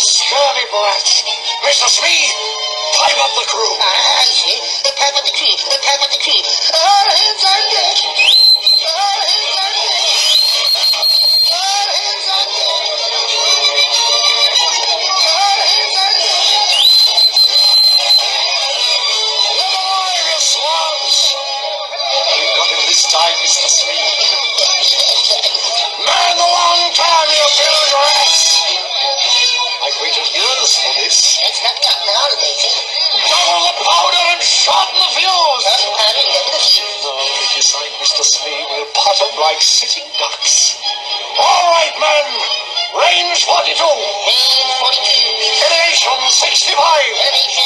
scurvy brats. Mr. Smee, pipe up the crew. Ah, I see. The pipe of the crew. The pipe of the crew. All hands on deck. All hands on deck. All hands on deck. All hands on deck. Live alive, you swans. You got him this time, Mr. Smee. Waited years for this. It's not got now, Daisy. Double the powder and shorten the fuse. Will get the fuse. We decide, Mr. We'll pot 'em like sitting ducks. All right, men. Range 42. Range 42. Elevation 65. Elevation